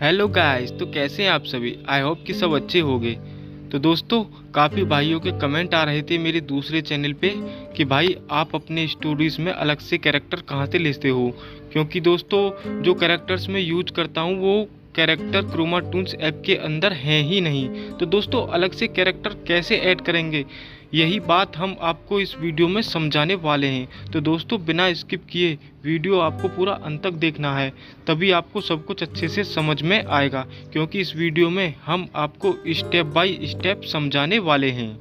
Hello guys तो कैसे हैं आप सभी? आई होप कि सब अच्छे होंगे। तो दोस्तों, काफ़ी भाइयों के कमेंट आ रहे थे मेरे दूसरे चैनल पे कि भाई, आप अपने स्टोरीज़ में अलग से कैरेक्टर कहाँ से लेते हो? क्योंकि दोस्तों, जो कैरेक्टर्स मैं यूज़ करता हूँ, वो कैरेक्टर क्रोमा टून्स ऐप के अंदर हैं ही नहीं। तो दोस्तों, अलग से कैरेक्टर कैसे ऐड करेंगे? यही बात हम आपको इस वीडियो में समझाने वाले हैं। तो दोस्तों, बिना स्किप किए वीडियो आपको पूरा अंत तक देखना है। तभी आपको सब कुछ अच्छे से समझ में आएगा, क्योंकि इस वीडियो में हम आपको स्टेप बाय स्टेप समझाने वाले हैं।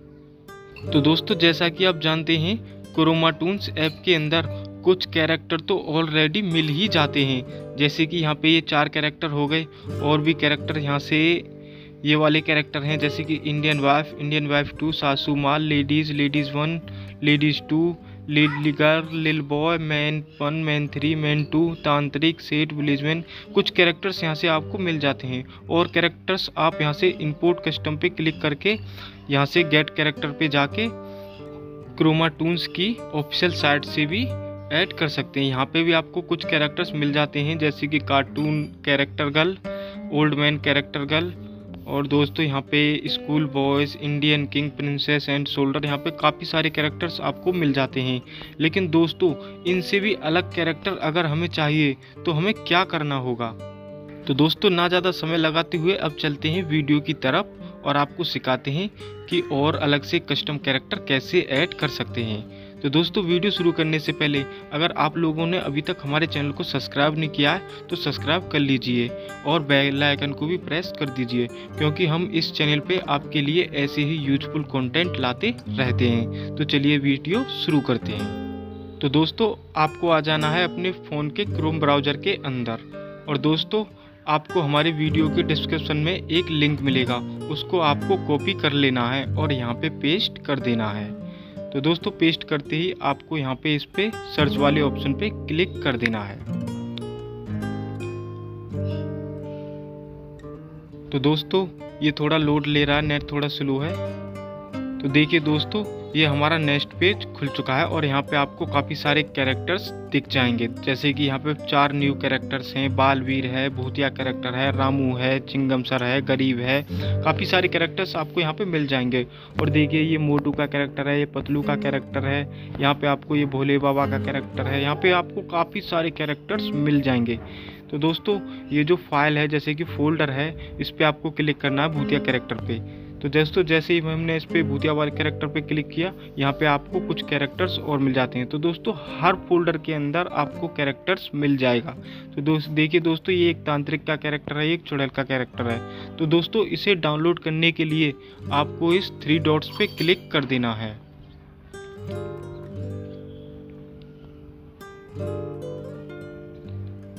तो दोस्तों, जैसा कि आप जानते हैं क्रोमाटून्स ऐप के अंदर कुछ कैरेक्टर तो ऑलरेडी मिल ही जाते हैं। जैसे कि यहाँ पे ये चार कैरेक्टर हो गए, और भी कैरेक्टर यहाँ से ये वाले कैरेक्टर हैं, जैसे कि Indian wife Indian wife two सासू माल ladies ladies one ladies two lil girl lil boy man one man three man two तांत्रिक सेठ विलेजमैन कुछ कैरेक्टर्स यहाँ से आपको मिल जाते हैं, और कैरेक्टर्स आप यहाँ से इंपोर्ट कस्टम पे क्लिक करके यहाँ से गेट कैरेक्टर पे जाके क्रोमा टून्स की ऑफिशियल साइट से भी ऐड कर सकते हैं। यहाँ पे भी आपको कुछ कैरेक्टर्स मिल जाते हैं, जैसे कि cartoon character girl old man character girl और दोस्तों यहाँ पे school boys Indian king princess and soldier यहाँ पे काफ़ी सारे कैरेक्टर्स आपको मिल जाते हैं। लेकिन दोस्तों, इनसे भी अलग कैरेक्टर अगर हमें चाहिए तो हमें क्या करना होगा? तो दोस्तों, ना ज़्यादा समय लगाते हुए अब चलते हैं वीडियो की तरफ़ और आपको सिखाते हैं कि और अलग से कस्टम कैरेक्टर कैसे ऐड कर सकते हैं। तो दोस्तों, वीडियो शुरू करने से पहले अगर आप लोगों ने अभी तक हमारे चैनल को सब्सक्राइब नहीं किया है तो सब्सक्राइब कर लीजिए और बेल आइकन को भी प्रेस कर दीजिए, क्योंकि हम इस चैनल पे आपके लिए ऐसे ही यूजफुल कंटेंट लाते रहते हैं। तो चलिए वीडियो शुरू करते हैं। तो दोस्तों, आपको आ जाना है अपने फ़ोन के क्रोम ब्राउज़र के अंदर। और दोस्तों, आपको हमारे वीडियो के डिस्क्रिप्शन में एक लिंक मिलेगा, उसको आपको कॉपी कर लेना है और यहाँ पे पेस्ट कर देना है। तो दोस्तों पेस्ट करते ही आपको यहाँ पे इस पे सर्च वाले ऑप्शन पे क्लिक कर देना है। तो दोस्तों, ये थोड़ा लोड ले रहा है नेट थोड़ा स्लो है। तो देखिए दोस्तों ये हमारा नेक्स्ट पेज खुल चुका है और यहाँ पे आपको काफ़ी सारे कैरेक्टर्स दिख जाएँगे। जैसे कि यहाँ पे चार न्यू कैरेक्टर्स हैं बालवीर है भूतिया कैरेक्टर है रामू है चिंगम सर है गरीब है। काफ़ी सारे कैरेक्टर्स आपको यहाँ पे मिल जाएँगे। और देखिए ये मोटू का कैरेक्टर है ये पतलू का कैरेक्टर है यहाँ पे आपको ये भोले बाबा का कैरेक्टर है यहाँ पे आपको काफ़ी सारे कैरेक्टर्स मिल जाएँगे। तो दोस्तों ये जो फ़ाइल है जैसे कि फोल्डर है इस पर आपको क्लिक करना है भूतिया कैरेक्टर पे। तो दोस्तों जैसे ही हमने इस पर भूतिया वाले कैरेक्टर पे क्लिक किया, यहाँ पे आपको कुछ कैरेक्टर्स और मिल जाते हैं। तो दोस्तों, हर फोल्डर के अंदर आपको कैरेक्टर्स मिल जाएगा। तो दोस्त, देखिए दोस्तों, ये एक तांत्रिक का कैरेक्टर है, एक चुड़ैल का कैरेक्टर है। तो दोस्तों, इसे डाउनलोड करने के लिए आपको इस थ्री डॉट्स पे क्लिक कर देना है।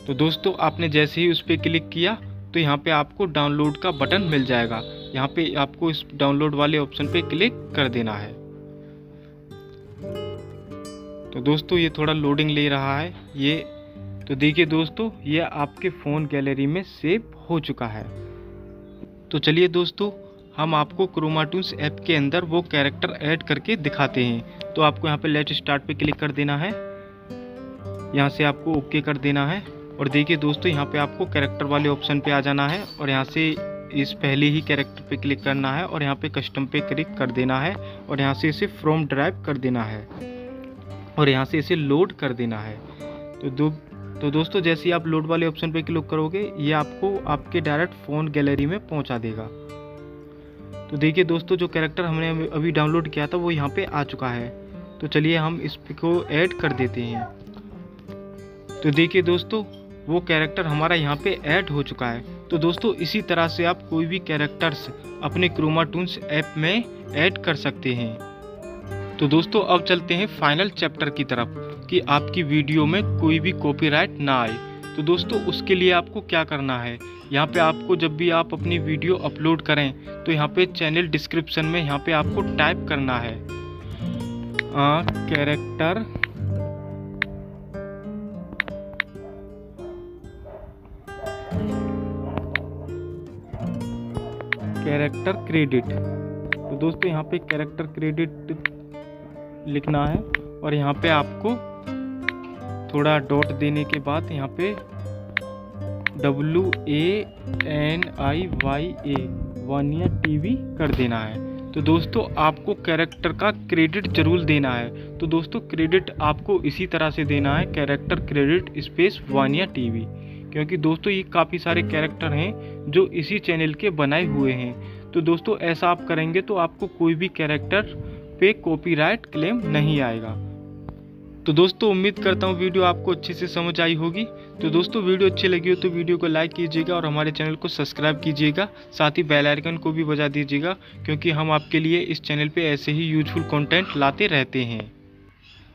तो दोस्तों, आपने जैसे ही उस पर क्लिक किया तो यहाँ पे आपको डाउनलोड का बटन मिल जाएगा। यहाँ पे आपको इस डाउनलोड वाले ऑप्शन पे क्लिक कर देना है। तो दोस्तों, ये थोड़ा लोडिंग ले रहा है। ये तो देखिए दोस्तों, ये आपके फ़ोन गैलरी में सेव हो चुका है। तो चलिए दोस्तों, हम आपको क्रोमाटून्स ऐप के अंदर वो कैरेक्टर ऐड करके दिखाते हैं। तो आपको यहाँ पे लेट स्टार्ट पे क्लिक कर देना है। यहाँ से आपको ओके कर देना है। और देखिए दोस्तों, यहाँ पे आपको कैरेक्टर वाले ऑप्शन पे आ जाना है। और यहाँ से इस पहले ही कैरेक्टर पे क्लिक करना है और यहाँ पे कस्टम पे क्लिक कर देना है और यहाँ से इसे फ्रॉम ड्राइव कर देना है और यहाँ से इसे लोड कर देना है। तो दो तो दोस्तों जैसे ही आप लोड वाले ऑप्शन पे क्लिक करोगे, ये आपको आपके डायरेक्ट फ़ोन गैलरी में पहुँचा देगा। तो देखिए दोस्तों जो कैरेक्टर हमने अभी डाउनलोड किया था वो यहाँ पे आ चुका है। तो चलिए हम इस को ऐड कर देते हैं। तो देखिए दोस्तों, वो कैरेक्टर हमारा यहाँ पे ऐड हो चुका है। तो दोस्तों, इसी तरह से आप कोई भी कैरेक्टर्स अपने क्रोमाटून्स ऐप में ऐड कर सकते हैं। तो दोस्तों, अब चलते हैं फाइनल चैप्टर की तरफ़, कि आपकी वीडियो में कोई भी कॉपीराइट ना आए। तो दोस्तों, उसके लिए आपको क्या करना है? यहाँ पे आपको जब भी आप अपनी वीडियो अपलोड करें तो यहाँ पे चैनल डिस्क्रिप्शन में यहाँ पे आपको टाइप करना है। कैरेक्टर कैरेक्टर क्रेडिट तो दोस्तों, यहाँ पे कैरेक्टर क्रेडिट लिखना है और यहाँ पे आपको थोड़ा डॉट देने के बाद यहाँ पे W A N I Y A Vaniya TV कर देना है। तो दोस्तों, आपको कैरेक्टर का क्रेडिट ज़रूर देना है। तो दोस्तों क्रेडिट आपको इसी तरह से देना है character credit space Vaniya TV क्योंकि दोस्तों ये काफ़ी सारे कैरेक्टर हैं जो इसी चैनल के बनाए हुए हैं। तो दोस्तों, ऐसा आप करेंगे तो आपको कोई भी कैरेक्टर पे कॉपीराइट क्लेम नहीं आएगा। तो दोस्तों, उम्मीद करता हूँ वीडियो आपको अच्छे से समझ आई होगी। तो दोस्तों, वीडियो अच्छी लगी हो तो वीडियो को लाइक कीजिएगा और हमारे चैनल को सब्सक्राइब कीजिएगा। साथ ही बेल आइकन को भी बजा दीजिएगा, क्योंकि हम आपके लिए इस चैनल पे ऐसे ही यूजफुल कंटेंट लाते रहते हैं।